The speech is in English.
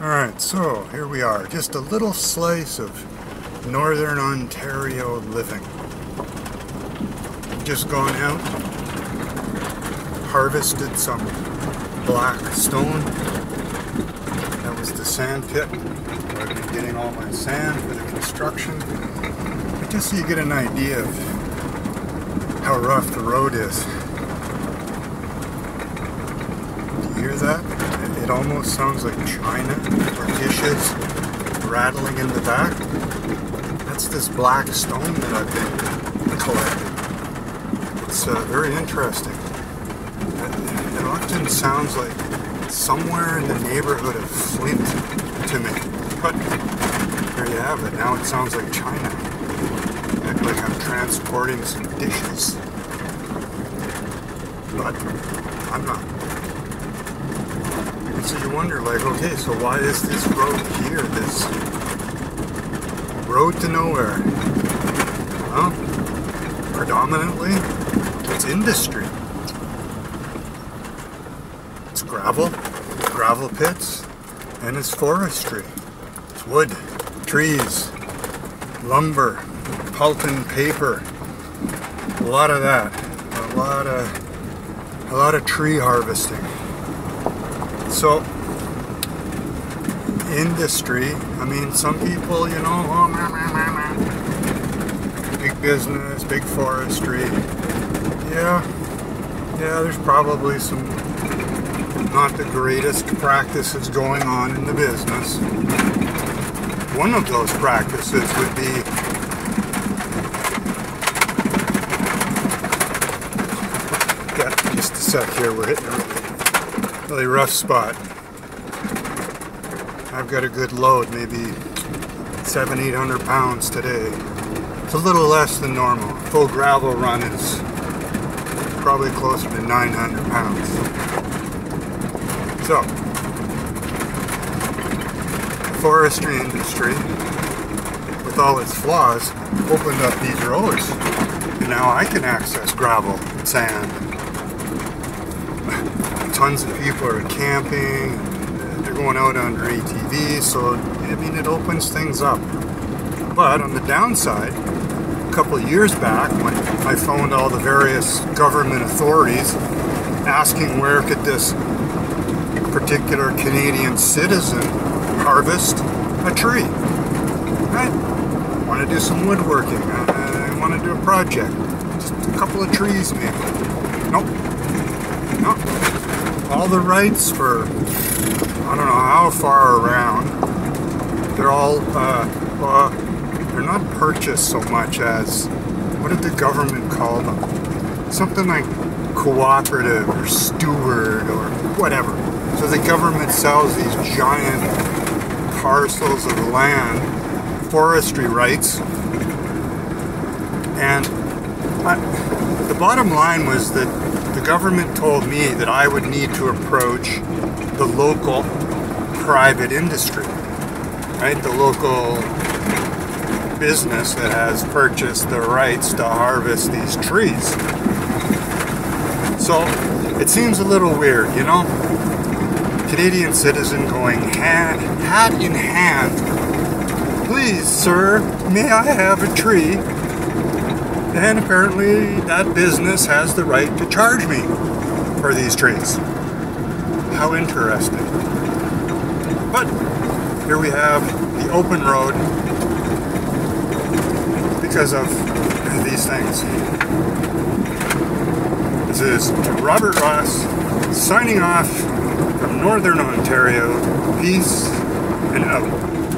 Alright, so here we are. Just a little slice of Northern Ontario living. Just gone out, harvested some black stone. That was the sand pit where I've been getting all my sand for the construction. But just so you get an idea of how rough the road is. Do you hear that? It almost sounds like china or dishes rattling in the back. That's this black stone that I've been collecting. It's uh, very interesting. It, it often sounds like somewhere in the neighborhood of Flint to me. But there you have it. Now it sounds like China. Like I'm transporting some dishes. But I'm not. And so you wonder, like, okay, so why is this road here? This road to nowhere? Well, predominantly, it's industry. It's gravel, gravel pits, and it's forestry. It's wood, trees, lumber, pulp and paper. A lot of that. A lot of a lot of tree harvesting. So, industry, I mean, some people, you know, oh, big business, big forestry. Yeah, yeah, there's probably some not the greatest practices going on in the business. One of those practices would be yeah, just a sec here, we're hitting really rough spot. I've got a good load, maybe seven, eight hundred pounds today. It's a little less than normal. Full gravel run is probably closer to 900 pounds. So, the forestry industry, with all its flaws, opened up these roads. And now I can access gravel and sand tons of people are camping, they're going out under ATVs, so I mean it opens things up. But on the downside, a couple of years back when I phoned all the various government authorities asking where could this particular Canadian citizen harvest a tree. I want to do some woodworking. I, want to do a project. Just a couple of trees maybe. Nope all the rights for I don't know how far around. They're all uh, uh, they're not purchased so much as what did the government call them? Something like cooperative or steward or whatever. So the government sells these giant parcels of land, forestry rights, and I, the bottom line was that the government told me that I would need to approach the local private industry, right? The local business that has purchased the rights to harvest these trees. So it seems a little weird, you know? Canadian citizen going hand, hat in hand. Please, sir, may I have a tree? And apparently that business has the right to charge me for these trees. How interesting. But here we have the open road because of these things. This is Robert Ross signing off from Northern Ontario. Peace and out.